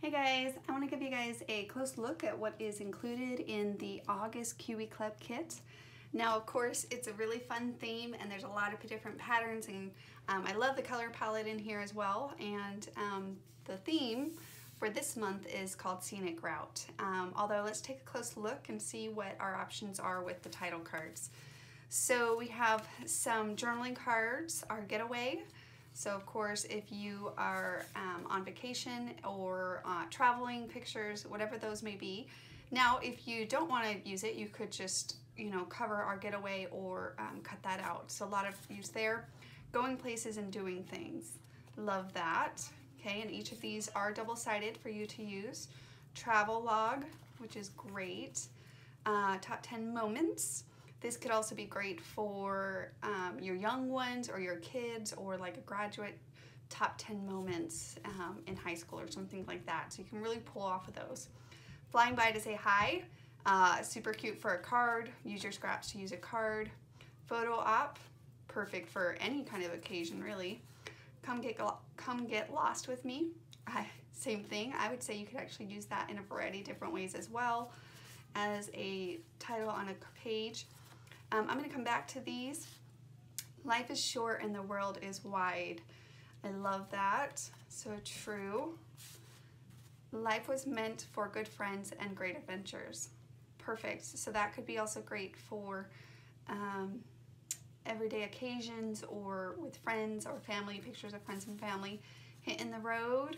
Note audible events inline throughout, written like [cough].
Hey guys, I want to give you guys a close look at what is included in the August Kiwi Club kit. Now of course it's a really fun theme and there's a lot of different patterns and um, I love the color palette in here as well and um, the theme for this month is called Scenic Route. Um, although let's take a close look and see what our options are with the title cards. So we have some journaling cards, our getaway, so of course, if you are um, on vacation or uh, traveling pictures, whatever those may be. Now, if you don't want to use it, you could just, you know, cover our getaway or um, cut that out. So a lot of use there. Going places and doing things. Love that. Okay, and each of these are double-sided for you to use. Travel log, which is great. Uh, top 10 moments. This could also be great for um, your young ones or your kids or like a graduate top 10 moments um, in high school or something like that. So you can really pull off of those. Flying by to say hi, uh, super cute for a card. Use your scraps to use a card. Photo op, perfect for any kind of occasion really. Come get, come get lost with me. [laughs] I, same thing, I would say you could actually use that in a variety of different ways as well as a title on a page. Um, I'm going to come back to these. Life is short and the world is wide. I love that. So true. Life was meant for good friends and great adventures. Perfect. So that could be also great for um, everyday occasions or with friends or family, pictures of friends and family. Hitting the road,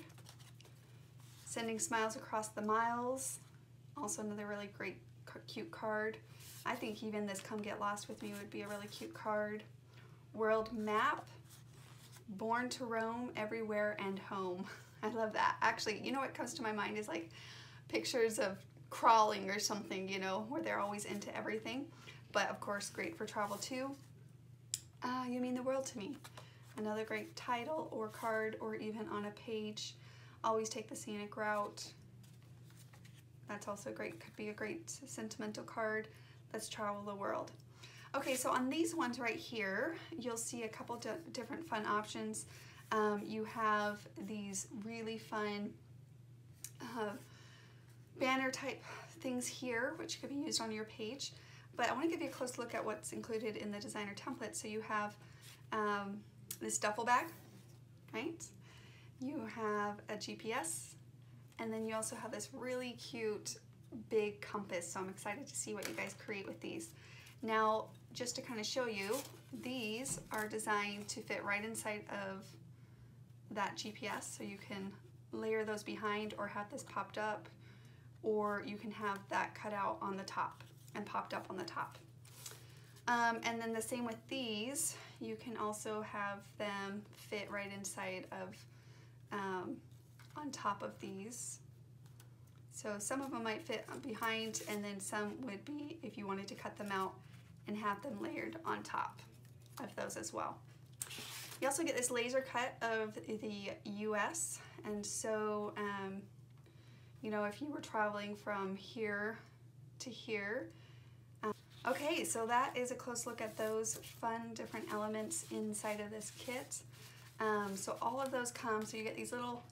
sending smiles across the miles. Also another really great cute card. I think even this Come Get Lost With Me would be a really cute card. World Map, Born to Roam, Everywhere and Home. [laughs] I love that. Actually, you know what comes to my mind is like pictures of crawling or something, you know, where they're always into everything. But of course, great for travel too. Uh, you mean the world to me. Another great title or card or even on a page. Always take the scenic route. That's also great, could be a great sentimental card. Let's travel the world. Okay, so on these ones right here, you'll see a couple di different fun options. Um, you have these really fun uh, banner type things here, which could be used on your page. But I want to give you a close look at what's included in the designer template. So you have um, this duffel bag, right? You have a GPS, and then you also have this really cute big compass, so I'm excited to see what you guys create with these. Now, just to kind of show you, these are designed to fit right inside of that GPS, so you can layer those behind or have this popped up, or you can have that cut out on the top and popped up on the top. Um, and then the same with these, you can also have them fit right inside of, um, on top of these so some of them might fit behind and then some would be if you wanted to cut them out and have them layered on top of those as well. You also get this laser cut of the US and so um, you know if you were traveling from here to here um, okay so that is a close look at those fun different elements inside of this kit um, so all of those come so you get these little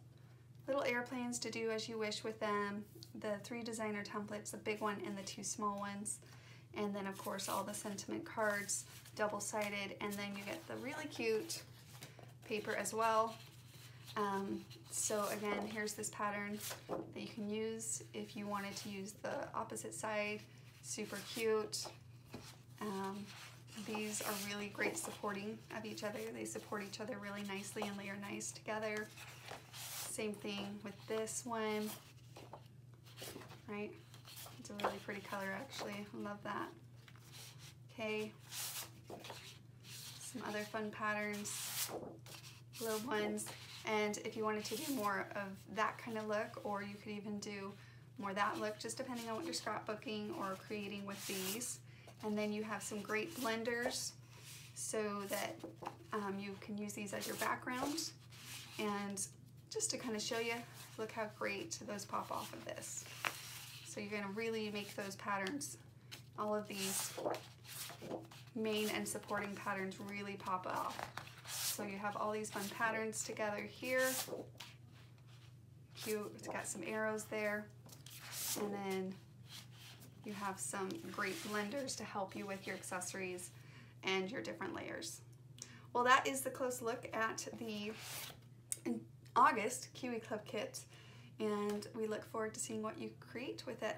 little airplanes to do as you wish with them, the three designer templates, the big one and the two small ones, and then of course all the sentiment cards, double-sided, and then you get the really cute paper as well. Um, so again, here's this pattern that you can use if you wanted to use the opposite side. Super cute. Um, these are really great supporting of each other. They support each other really nicely and layer nice together. Same thing with this one, right? It's a really pretty color actually, I love that. Okay, some other fun patterns, little ones. And if you wanted to do more of that kind of look, or you could even do more that look, just depending on what you're scrapbooking or creating with these. And then you have some great blenders so that um, you can use these as your background. And just to kind of show you, look how great those pop off of this. So you're gonna really make those patterns, all of these main and supporting patterns really pop off. So you have all these fun patterns together here. cute. It's got some arrows there. And then you have some great blenders to help you with your accessories and your different layers. Well, that is the close look at the August Kiwi Club kit, and we look forward to seeing what you create with it.